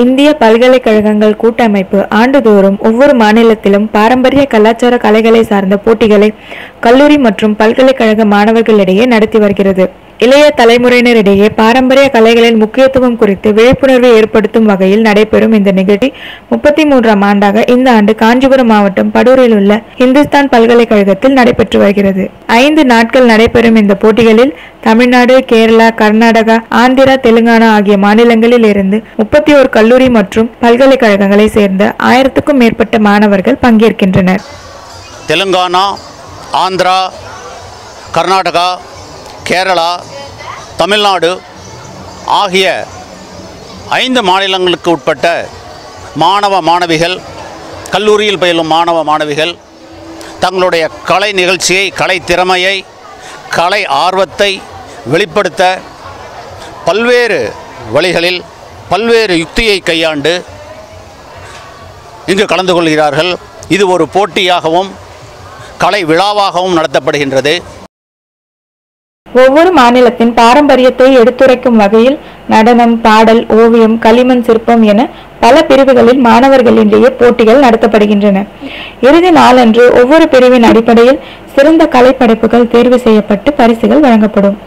இந்திய பல்கலைக்கழகங்கள் கூட்டமைப்பு ஆண்டுதோறும் ஒவ்வொரு மாநிலத்திலும் பாரம்பரிய கலாச்சார கலைகளை சார்ந்த போட்டிகளை கல்லூரி மற்றும் பல்கலைக்கழக மாணவர்களிடையே நடத்தி வருகிறது. இளைய தலைமுறையினரிடையே பாரம்பரிய கலைகளின் முக்கியத்துவம் குறித்து விழிப்புணர்வு ஏற்படுத்தும் வகையில் நடைபெறும் இந்த நிகழ்ச்சி முப்பத்தி மூன்றாம் ஆண்டாக இந்த ஆண்டு காஞ்சிபுரம் மாவட்டம் படூரில் உள்ள இந்துஸ்தான் பல்கலைக்கழகத்தில் நடைபெற்று வருகிறது. ஐந்து நாட்கள் நடைபெறும் இந்த போட்டிகளில் தமிழ்நாடு கேரளா கர்நாடகா ஆந்திரா தெலுங்கானா ஆகிய மாநிலங்களில் இருந்து முப்பத்தி ஓர் கல்லூரி மற்றும் பல்கலைக்கழகங்களை சேர்ந்த ஆயிரத்துக்கும் மேற்பட்ட மாணவர்கள் பங்கேற்கின்றனர். தெலுங்கானா ஆந்திரா கர்நாடகா கேரளா தமிழ்நாடு ஆகிய ஐந்து மாநிலங்களுக்கு உட்பட்ட மாணவ மாணவிகள் கல்லூரியில் பயிலும் மாணவ மாணவிகள் தங்களுடைய கலை நிகழ்ச்சியை கலை திறமையை கலை ஆர்வத்தை வெளிப்படுத்த பல்வேறு வழிகளில் பல்வேறு யுக்தியை கையாண்டு இங்கு கலந்து கொள்கிறார்கள். இது ஒரு போட்டியாகவும் கலை விழாவாகவும் நடத்தப்படுகின்றது. ஒவ்வொரு மாநிலத்தின் பாரம்பரியத்தை எடுத்துரைக்கும் வகையில் நடனம் பாடல் ஓவியம் களிமண் சிற்பம் என பல பிரிவுகளில் மாணவர்களிடையே போட்டிகள் நடத்தப்படுகின்றன. இறுதி நாளன்று ஒவ்வொரு பிரிவின் அடிப்படையில் சிறந்த கலைப்படைப்புகள் தேர்வு செய்யப்பட்டு பரிசுகள் வழங்கப்படும்.